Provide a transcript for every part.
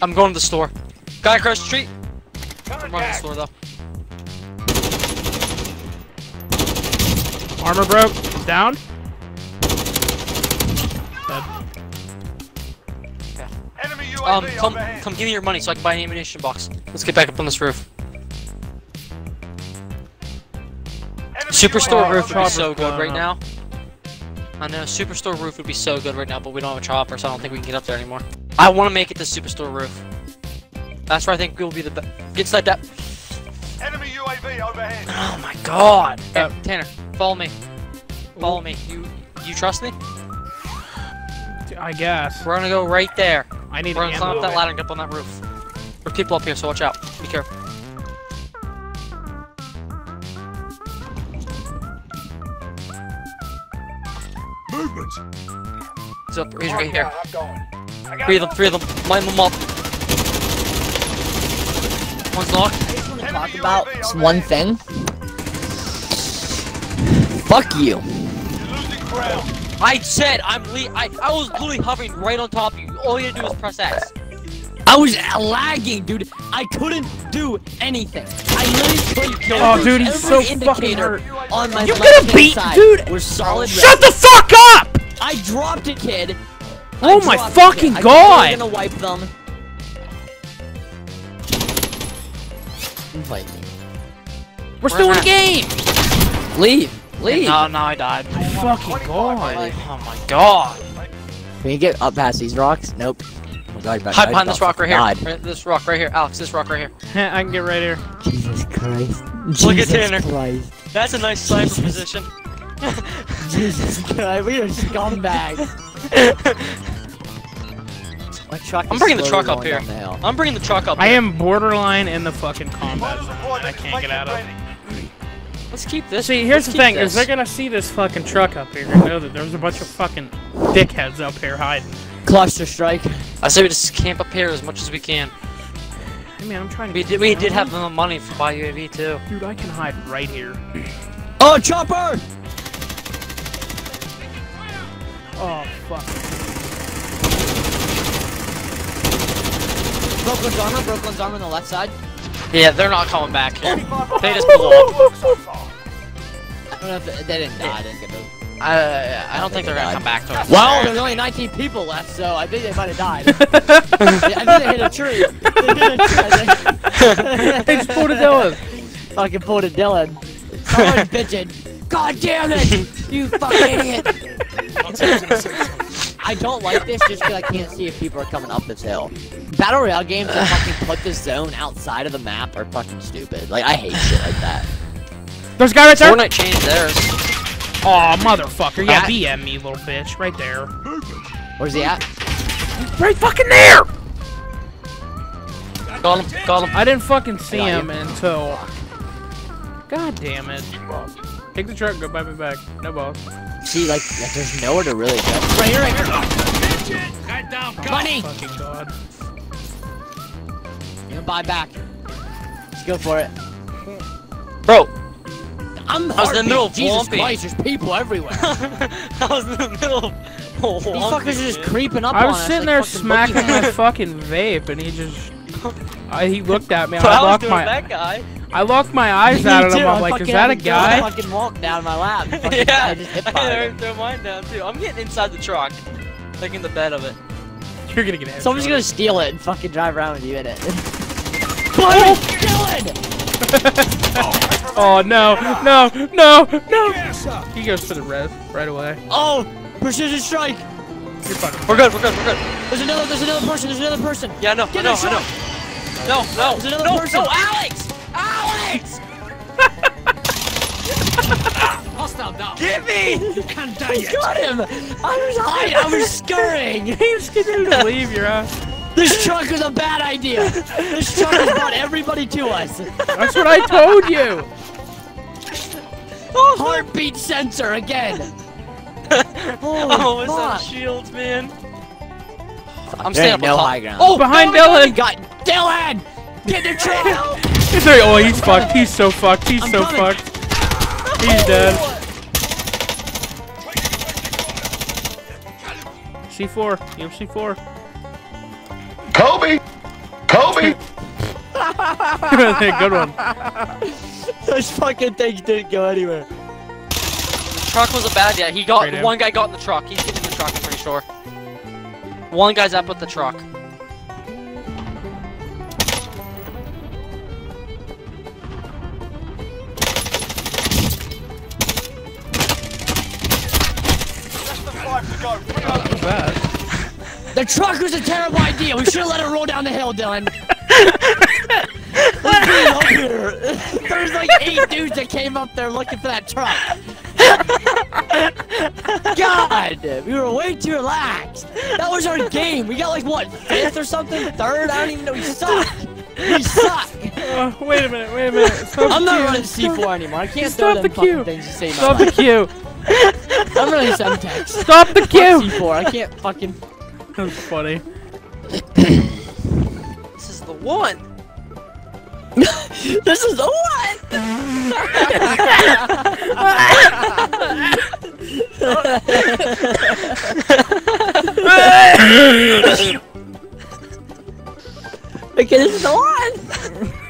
I'm going to the store. Guy across the street. I'm running the store though. Armor broke. Down. Dead. Enemy UAV Um, come, come, give me your money so I can buy an ammunition box. Let's get back up on this roof. Enemy Superstore UAV roof would be so good right up. now. I know, Superstore roof would be so good right now, but we don't have a chopper, so I don't think we can get up there anymore. I want to make it to Superstore roof. That's where I think we'll be the best. Get like that. Enemy UAV overhead. Oh my god. Uh, Tanner, follow me. Follow me. You, you trust me? I guess. We're gonna go right there. I need We're gonna climb up that ladder and get up on that roof. There's people up here, so watch out. Be careful. Movement. He's up. He's right here. I'm going. I got Three of them. Three of them. Line them up. One's knocked. Enemy talk about overhead. one thing. Fuck you. You're losing ground. I said I'm le- I I was literally hovering right on top of you. All you had to do was press X. I was lagging, dude. I couldn't do anything. I literally couldn't kill Oh, dude, he's so Every fucking indicator hurt. on my You left could've hand beat- side dude! was solid Shut red. the fuck up! I dropped it, kid. Oh I my dropped fucking it. I God. was gonna wipe them. Invite me. We're still in the game! Leave. Leave. No, no, I died. Oh fucking god. Oh my god. Can you get up past these rocks? Nope. Oh god, Hide behind this rock right here. Right, this rock right here. Alex, this rock right here. I can get right here. Jesus Christ. Look at Jesus Tanner. Christ. That's a nice sniper position. Jesus Christ. We are scumbags. My truck I'm bringing the truck up here. down the hill. I'm bringing the truck up. I here. am borderline in the fucking combat zone I can't get out of. it. Let's keep this. See, here's let's the thing: this. is they're gonna see this fucking truck up here and know that there's a bunch of fucking dickheads up here hiding. Cluster strike. I say we just camp up here as much as we can. I mean, I'm trying to. We did. We did have the money for buy UAV too. Dude, I can hide right here. Oh, chopper! Oh fuck. Brooklyn's armor. Brooklyn's armor on the left side. Yeah, they're not coming back here. They just blew up. I don't know if they, they didn't die. They didn't get the... I I don't think they're gonna come back to us. Well, there's only 19 people left, so I think they might have died. I think they hit a tree. They hit a tree. I They just pulled a Dylan. think. Fucking pulled a Dylan. Someone's bitching. God damn it! You fucking idiot! I don't like this just because I can't see if people are coming up this hill. Battle Royale games that fucking put the zone outside of the map are fucking stupid. Like, I hate shit like that. There's a guy right there. Fortnite changed theirs. Aw, motherfucker. Yeah, Yeah. BM me, little bitch. Right there. Where's he at? Right fucking there! Got him. Got him. I didn't fucking see Got you. him until. God damn it. Take the truck, go buy me back. No balls. See, like, like, there's nowhere to really go. Right here, right here. Money! Fucking god. You know, buy back. Let's go for it. Bro, I'm I was in the middle of Jesus Whomping. Christ, there's people everywhere. I was in the middle of. Oh, These fuckers are just creeping up I on was sitting like there fucking smacking my fucking vape, and he just. I, he looked at me. I I was locked doing my. that guy. I locked my eyes out at him. I'm I like, is that a had to go and guy? Fucking walk down my lap. Fucking, I yeah, just hit I fired had him. to throw mine down too. I'm getting inside the truck, like in the bed of it. You're gonna get hit. Someone's gonna steal it and fucking drive around with you in it. Buddy, Dylan! Oh. oh no, no, no, no! He goes for the res right away. Oh, precision strike! You're fucking. We're good. We're good. We're good. There's another, there's another person, there's another person! Yeah. I Get know. a I know. No, no, There's another no, person. no, Alex! Alex! Get me! Got him! I was hiding, I was scurrying! He continued to leave your ass. This truck is a bad idea! This truck has brought everybody to us! That's what I told you. Heartbeat sensor again! Oh, Holy I'm almost out shields, man. I'm There staying up no on top. high ground. Oh, Behind Oh, Dylan. God, Dylan! Get the truck! He's like, oh, he's fucked. He's so fucked. He's I'm so coming. fucked. He's dead. C4. EMC4. Kobe. Kobe! Good one. Those fucking things didn't go anywhere. Truck wasn't bad yet. He got Right in. one guy got in the truck. He's getting in the truck. I'm pretty sure. One guy's up with the truck. Less than five to go. Bring up. Not bad. The truck was a terrible idea. We should have let it roll down the hill, Dylan. Let's bring it up here. There's like eight dudes that came up there looking for that truck. God, we were way too relaxed. That was our game. We got like what, fifth or something? Third? I don't even know. We suck. We suck. Uh, wait a minute, wait a minute. Stop I'm not queue. running C4 anymore. I can't Stop throw the them fucking queue. things to save my Stop the queue. I'm running Semtex. Stop the queue. C4. I can't fucking. That's funny. This is the one. This is the one. Okay, this is the one.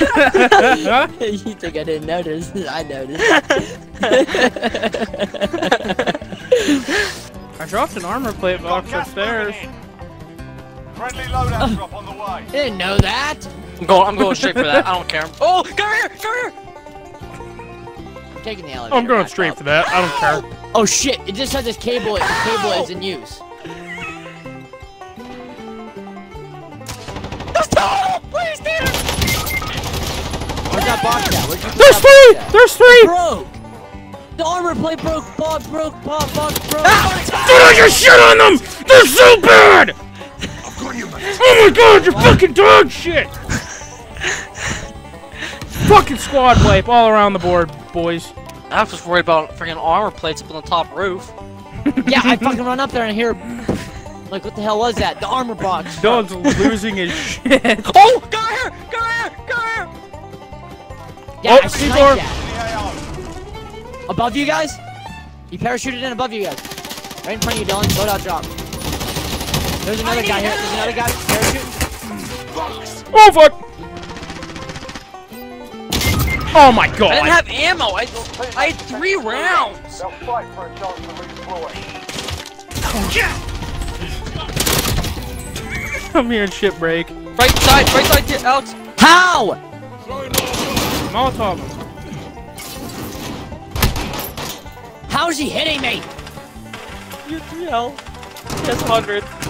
You think I didn't notice? I noticed. I dropped an armor plate box upstairs. Moving in. Friendly loadout drop on the way. I didn't know that. I'm going. I'm going straight for that. I don't care. Oh, come here, come here. I'm taking the elevator. I'm going straight up. for that. I don't care. Oh, oh shit! It just says this cable. The cable is in use. Please, Peter. Where's that box at? Where'd you There's three. There's three. broke. The armor plate broke. Bob broke. Bob box broke. Throw your shit on them. They're so bad. Oh my god, you're fucking dog shit. fucking squad wipe all around the board, boys. I was just worried about freaking armor plates up on the top roof. yeah, I fucking run up there and hear. Like, what the hell was that? The armor box. Dog's losing his shit. Oh, come here, come here, come here. Yeah, Oh, I sniped that. Above you guys? You parachuted in above you guys. Right in front of you, Dylan. Loadout drop. There's another guy here. There's another guy parachuting. Oh fuck! Oh my god! I didn't have ammo. I I had three rounds. They'll fight for a chance to. Yeah. I'm hearing shit break. Right side, right side, here, Alex. How? Molotov. How is he hitting me? You yell. Yes, 100.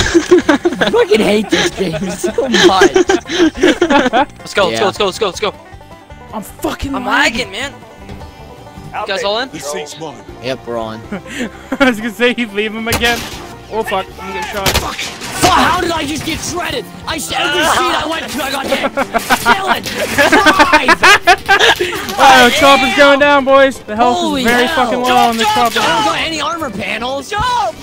I fucking hate this game so much. Let's go, let's go, let's go, let's go, let's go. I'm fucking I'm lagging, man. Out You guys all in? This seat's mine. Yep, we're on. I was gonna say he'd leave him again. Oh fuck, I'm gonna get shot. Fuck, how did I just get shredded? I I s- every ah. seat I went to, I got hit. Kill it! Drive! Oh, chopper's going down, boys. The health Holy is very hell. fucking low Jump, on this jump, chopper. I don't got any armor panels. Jump!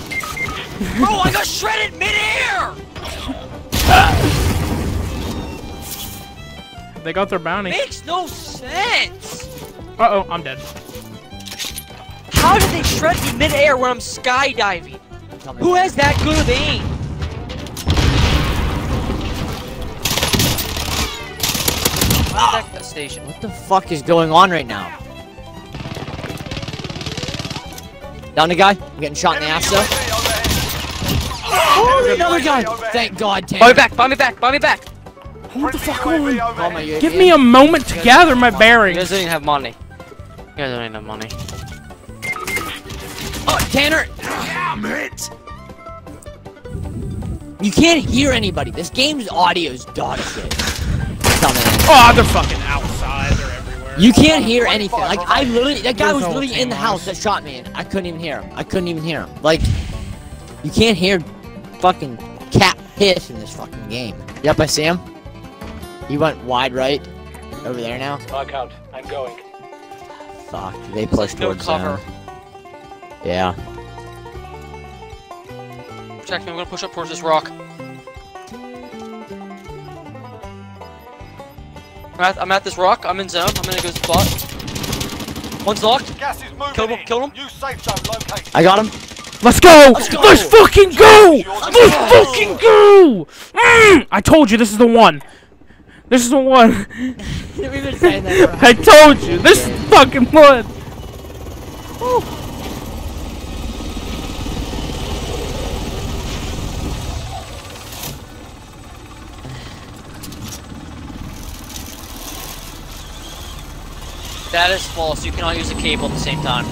Bro, I got shredded midair! They got their bounty. Makes no sense! Uh oh, I'm dead. How did they shred me midair when I'm skydiving? Who has that good of aim? Contact the station. What the fuck is going on right now? Down the guy? I'm getting shot in the ass though. UAV. Oh, another UAV guy! Thank God, Tanner. Buy me back, buy me back, buy me back! Hold the fuck UAV on. Oh my. Give me a moment to gather my bearings. You guys don't even have money. You guys don't even have money. Oh, Tanner! Damn it! You can't hear anybody. This game's audio is dog shit. Oh, they're fucking outside. They're everywhere. You can't hear anything. Like I literally, that guy was literally in the house that shot me, and I couldn't even hear him. I couldn't even hear him. Like, you can't hear fucking cat pissed in this fucking game. Yep, I see him. He went wide right. Over there now. Mark out. I'm going. Fuck. They push No towards cover. zone. Yeah. Protect me. I'm gonna push up towards this rock. I'm at, I'm at this rock. I'm in zone. I'm gonna go spot. One's locked. Gas is moving Kill him, kill him. New safe zone located. I got him. Let's go! Let's Let's, fucking go! Let's fucking go! Mm! I told you this is the one. This is the one. We've been saying that for I told you this is the fucking one. That is false. You cannot use a cable at the same time.